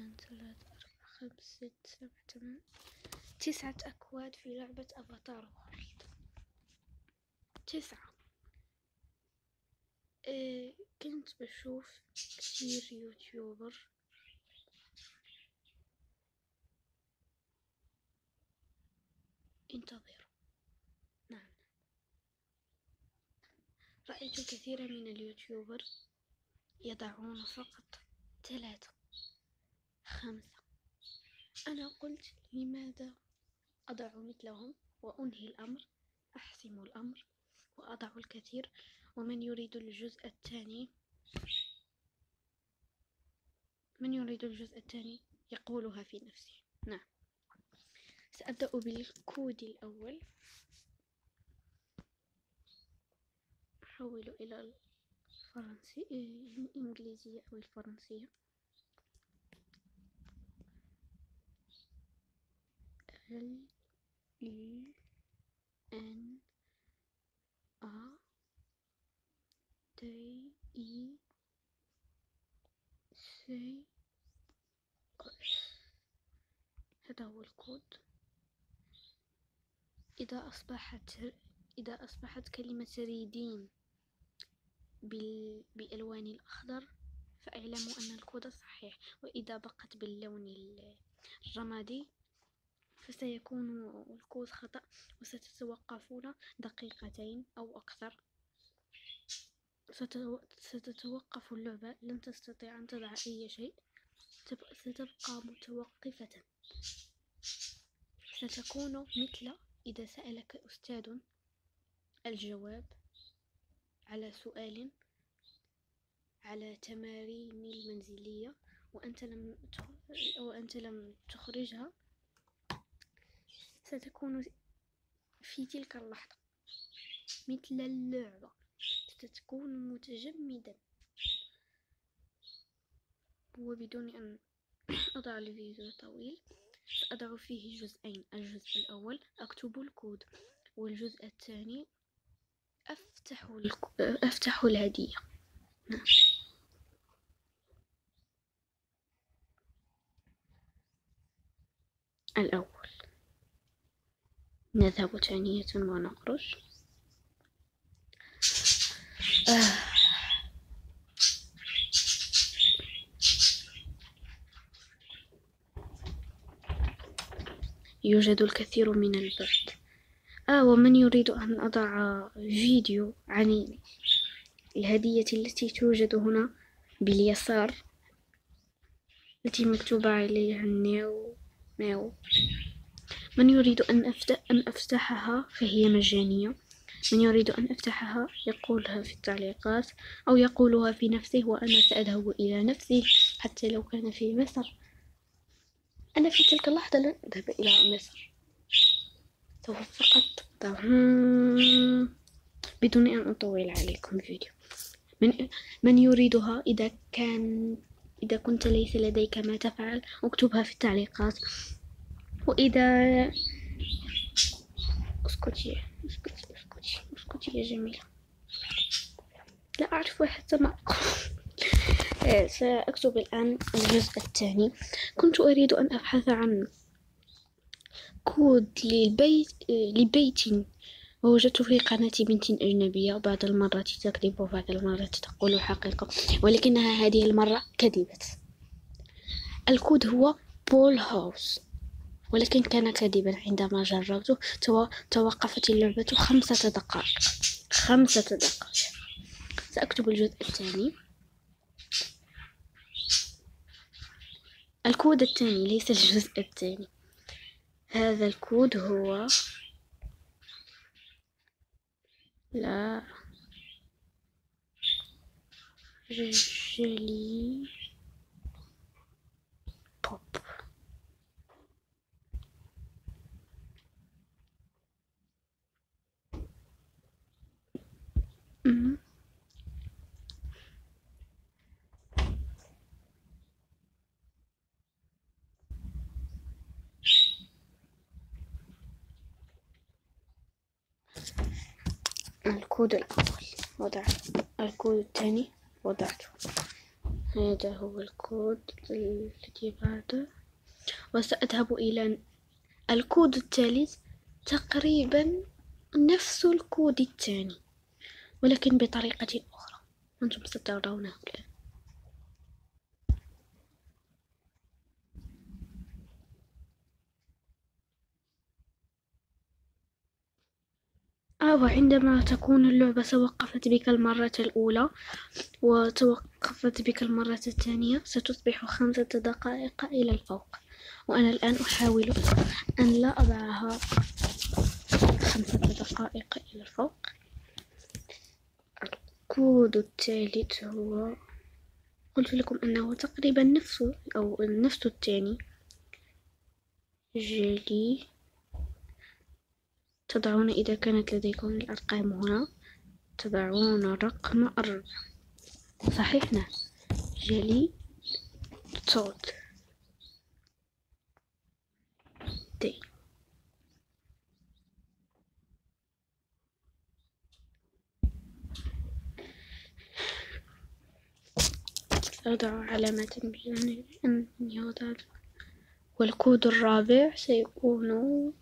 اثنان ثلاثة أربعة خمسة ستة سبعة ثمان تسعة أكواد في لعبة أفاتار وورلد تسعة. إيه كنت بشوف كثير يوتيوبر. انتظروا. نعم. رأيت كثيرا من اليوتيوبر يضعون فقط ثلاثة خمسة. أنا قلت لماذا أضع مثلهم وأنهي الأمر؟ أحسم الأمر وأضع الكثير. ومن يريد الجزء الثاني؟ من يريد الجزء الثاني؟ يقولها في نفسه نعم. سأبدأ بالكود الأول. أحول إلى الفرنسي الإنجليزية أو الفرنسية. L U N A T I C هذا هو الكود. إذا أصبحت إذا أصبحت كلمة ريدين بألوان الأخضر فاعلموا أن الكود صحيح. وإذا بقت باللون الرمادي فسيكون الكود خطأ وستتوقفون دقيقتين أو أكثر. ستتوقف اللعبة. لن تستطيع أن تضع أي شيء. ستبقى متوقفة. ستكون مثل إذا سألك أستاذ الجواب على سؤال على تمارين المنزلية وأنت لم وأنت لم تخرجها. ستكون في تلك اللحظة. مثل اللعبة. ستكون متجمدا وبدون أن أضع الفيديو طويل سأضع فيه جزئين. الجزء الأول أكتب الكود. والجزء الثاني أفتح, أفتح الهدية. نعم. الأول. نذهب ثانية ونخرج آه. يوجد الكثير من البرد آه ومن يريد أن أضع فيديو عن الهدية التي توجد هنا باليسار التي مكتوب عليها نيو ميو من يريد أن أفتح أن أفتحها فهي مجانية. من يريد أن أفتحها يقولها في التعليقات أو يقولها في نفسه وأنا سأذهب إلى نفسي حتى لو كان في مصر أنا في تلك اللحظة لن أذهب إلى مصر سوف فقط بدون أن أطول عليكم فيديو من, من يريدها إذا كان إذا كنت ليس لديك ما تفعل اكتبها في التعليقات. وإذا اسكتي اسكتي اسكتي اسكتي يا جميلة لا أعرف حتى ما سأكتب الآن الجزء الثاني كنت أريد أن أبحث عن كود للبيت لبيت ووجدت في قناة بنت أجنبية بعض المرات تكذب وبعض المرات تقول حقيقة ولكنها هذه المرة كذبت الكود هو بول هاوس ولكن كان كذبا عندما جربته. توقفت اللعبة خمسة دقائق. خمسة دقائق. سأكتب الجزء الثاني. الكود الثاني ليس الجزء الثاني. هذا الكود هو لا. رجلي. بوب الكود الأول وضع الكود الثاني وضعته هذا هو الكود الذي بعده. وسأذهب إلى الكود الثالث تقريبا نفس الكود الثاني. ولكن بطريقة أخرى. أنتم سترونه الآن آه وعندما تكون اللعبة توقفت بك المرة الأولى وتوقفت بك المرة الثانية ستصبح خمسة دقائق إلى الفوق. وأنا الآن أحاول أن لا أضعها خمسة دقائق إلى الفوق. الكود الثالث هو قلت لكم أنه تقريبا نفسه أو نفس الثاني. جلي تضعون إذا كانت لديكم الأرقام هنا. تضعون رقم أربعة صحيح نعم جلي صوت. أضع علامة بجانب وضعت والكود الرابع سيكون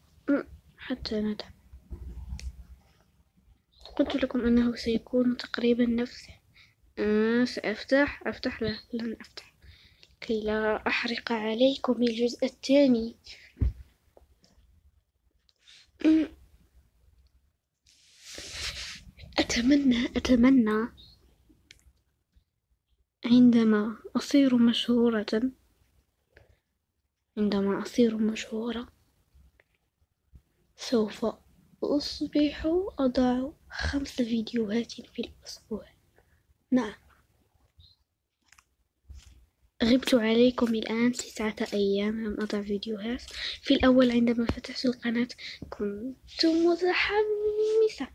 حتى ندم قلت لكم أنه سيكون تقريبا نفسه آه سأفتح أفتح لا لن أفتح. كي لا أحرق عليكم الجزء الثاني. أتمنى أتمنى عندما أصير مشهورة عندما أصير مشهورة سوف أصبح أضع خمس فيديوهات في الأسبوع. نعم. غبت عليكم الآن تسعة أيام لم أضع فيديوهات. في الأول عندما فتحت القناة كنت متحمسة.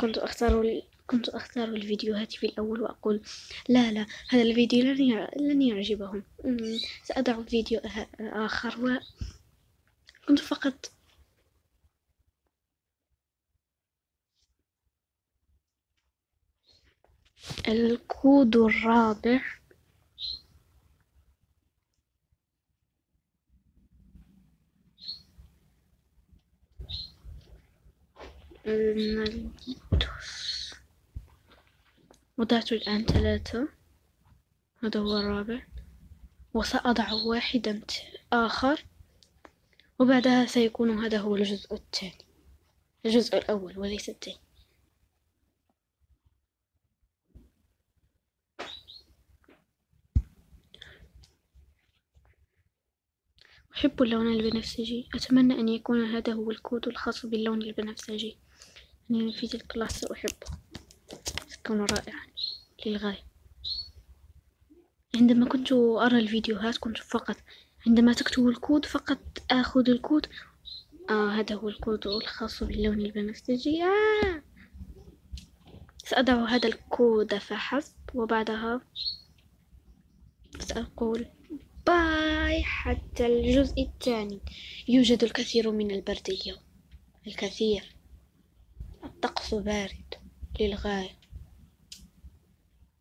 كنت أختار كنت أختار الفيديوهات في الأول وأقول لا لا هذا الفيديو لن يعجبهم. سأضع فيديو آخر و كنت فقط الكود الرابع. المالديتوس وضعت الآن ثلاثة. هذا هو الرابع. وسأضع واحدا آخر. وبعدها سيكون هذا هو الجزء الثاني. الجزء الأول وليس الثاني. أحب اللون البنفسجي. أتمنى أن يكون هذا هو الكود الخاص باللون البنفسجي. يعني في تلك اللحظة أحبه. سيكون رائعا. للغاية. عندما كنت أرى الفيديوهات كنت فقط عندما تكتب الكود فقط آخذ الكود. آه هذا هو الكود الخاص باللون البنفسجي. آه. سأضع هذا الكود فحسب وبعدها سأقول باي حتى الجزء الثاني. يوجد الكثير من البرد اليوم. الكثير. الطقس بارد للغاية.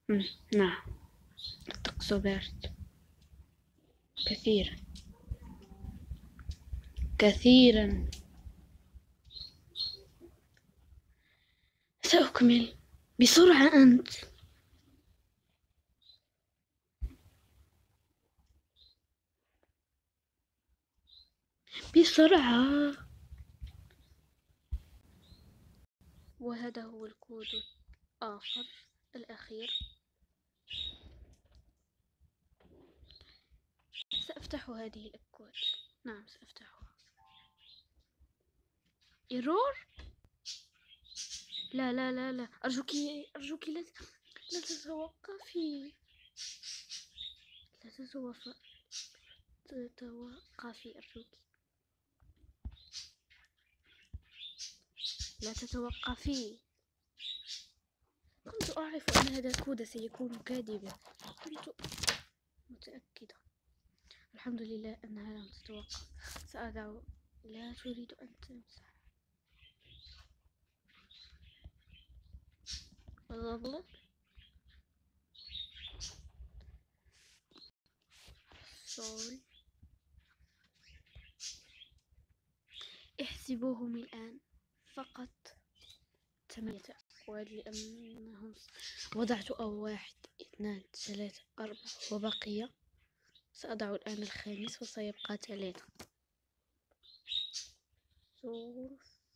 نعم. الطقس بارد. كثيرا. كثيرا. سأكمل. بسرعة أنت. بسرعة. وهذا هو الكود الآخر الأخير. سأفتح هذه الأكواد نعم سأفتحها إيرور لا لا لا لا. أرجوك أرجوك لا لا تتوقفي. لا تتوقفي تتوقفي أرجوك. لا تتوقفي. كنت أعرف أن هذا الكود سيكون كاذبا. كنت متأكدة. الحمد لله أنها لم تتوقف. سأضع لا تريد أن تمسح غلط سول احسبوهم الآن فقط. ثمانية أكواد لأنهم وضعت أو واحد اثنان ثلاثة أربعة وبقي سأضع الآن الخامس وسيبقى ثلاثة سور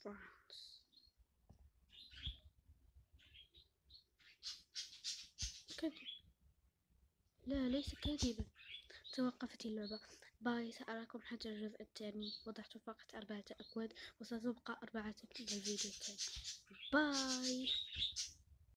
فرانس كذب لا ليس كاذبا. توقفت اللعبة. bye سأراكم حتى الجزء الثاني. وضعت فقط أربعة أكواد وستبقى أربعة في الفيديو التالي باي.